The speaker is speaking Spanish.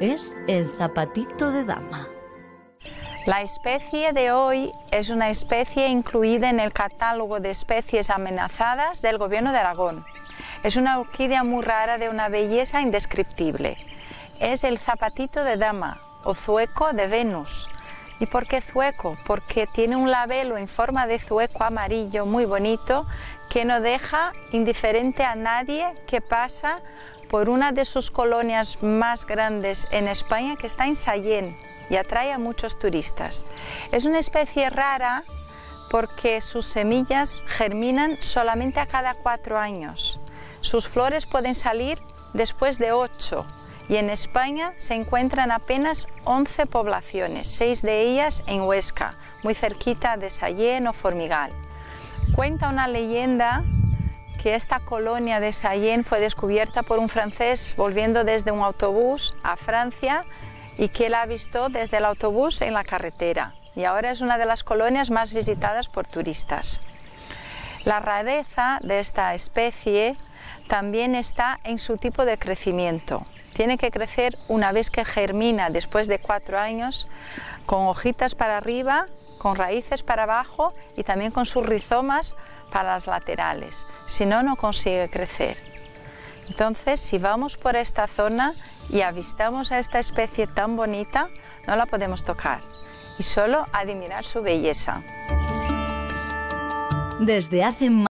Es el zapatito de dama. La especie de hoy es una especie incluida en el catálogo de especies amenazadas del Gobierno de Aragón. Es una orquídea muy rara de una belleza indescriptible. Es el zapatito de dama o zueco de Venus. ¿Y por qué zueco? Porque tiene un labelo en forma de zueco amarillo muy bonito que no deja indiferente a nadie que pasa por una de sus colonias más grandes en España, que está en Sayén, y atrae a muchos turistas. Es una especie rara porque sus semillas germinan solamente a cada cuatro años. Sus flores pueden salir después de ocho y en España se encuentran apenas 11 poblaciones, seis de ellas en Huesca, muy cerquita de Sayén o Formigal. Cuenta una leyenda que esta colonia de Sayén fue descubierta por un francés volviendo desde un autobús a Francia y que la ha visto desde el autobús en la carretera y ahora es una de las colonias más visitadas por turistas. La rareza de esta especie también está en su tipo de crecimiento. Tiene que crecer una vez que germina, después de cuatro años, con hojitas para arriba, con raíces para abajo y también con sus rizomas para las laterales. Si no, no consigue crecer. Entonces, si vamos por esta zona y avistamos a esta especie tan bonita, no la podemos tocar y solo admirar su belleza. Desde hace